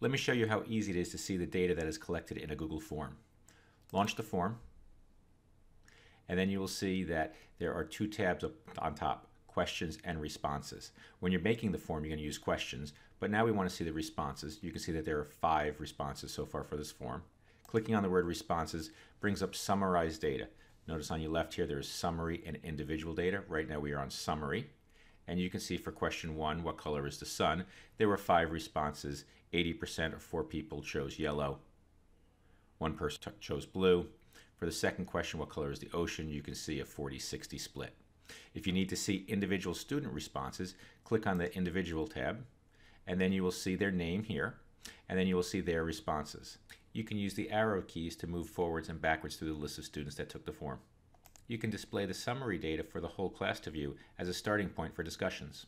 Let me show you how easy it is to see the data that is collected in a Google form. Launch the form, and then you will see that there are two tabs up on top, questions and responses. When you're making the form, you're going to use questions, but now we want to see the responses. You can see that there are five responses so far for this form. Clicking on the word responses brings up summarized data. Notice on your left here, there is summary and individual data. Right now we are on summary. And you can see for question one, what color is the sun? There were five responses. 80% of four people chose yellow. One person chose blue. For the second question, what color is the ocean? You can see a 40-60 split. If you need to see individual student responses, click on the individual tab, and then you will see their name here, and then you will see their responses. You can use the arrow keys to move forwards and backwards through the list of students that took the form you can display the summary data for the whole class to view as a starting point for discussions.